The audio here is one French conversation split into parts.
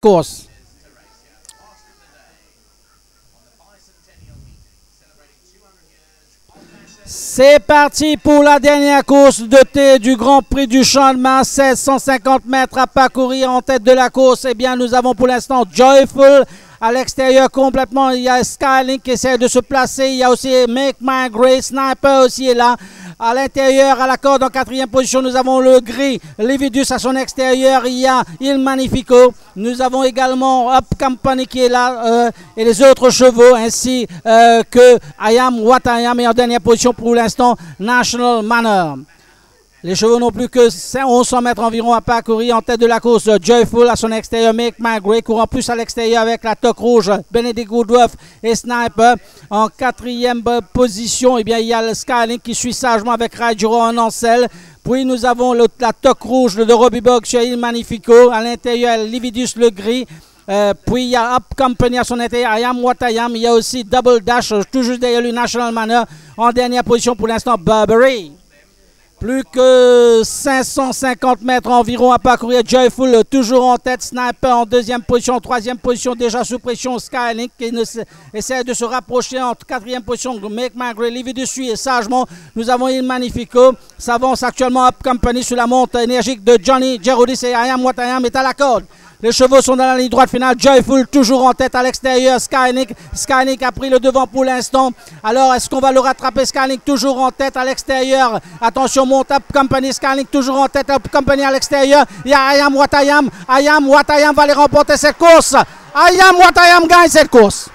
course. C'est parti pour la dernière course thé du Grand Prix du Champ de Mars. 1650 mètres à parcourir en tête de la course. Eh bien, nous avons pour l'instant Joyful à l'extérieur complètement. Il y a Skylink qui essaie de se placer. Il y a aussi Make My Grace. Sniper aussi est là. À l'intérieur, à la corde en quatrième position, nous avons le gris. Levidus à son extérieur. Il y a Il Magnifico. Nous avons également Up Company qui est là euh, et les autres chevaux ainsi euh, que I Am What I Am. Et en dernière position pour l'instant, National Manor. Les chevaux n'ont plus que 1100 mètres environ à parcourir en tête de la course. Joyful à son extérieur, Mick McGray courant plus à l'extérieur avec la toque rouge, Benedict Woodruff et Sniper. En quatrième position, eh bien, il y a le Skylink qui suit sagement avec Rajuro en ancel. Puis nous avons le, la toque rouge de Robbie Bog chez Il Magnifico. À l'intérieur, Lividus le gris. Euh, puis il y a Up Company à son intérieur, I Am. Il y a aussi Double Dash, toujours derrière le National Manor. En dernière position pour l'instant, Burberry. Plus que 550 mètres environ à parcourir. Joyful toujours en tête. Sniper en deuxième position. Troisième position déjà sous pression. Skylink qui essaie de se rapprocher en quatrième position. Make My Livy dessus et sagement. Nous avons Il Magnifico. S'avance actuellement Up Company sur la monte énergique de Johnny Gerudis et I Am What I Am est à la corde. Les chevaux sont dans la ligne droite finale. Joyful toujours en tête à l'extérieur. Skynick. Skynick a pris le devant pour l'instant. Alors, est-ce qu'on va le rattraper? Skynick toujours en tête à l'extérieur. Attention, monte Up Company. Skynick toujours en tête. Up Company à l'extérieur. Il y a Ayam Watayam. Ayam Watayam va aller remporter cette course. Ayam Watayam gagne cette course.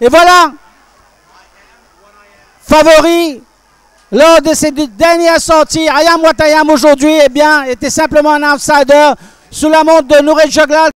Et voilà, favori lors de ces dernières sorties, Ayam Watayam aujourd'hui, eh bien, était simplement un outsider sous la montre de Nourel Joglal.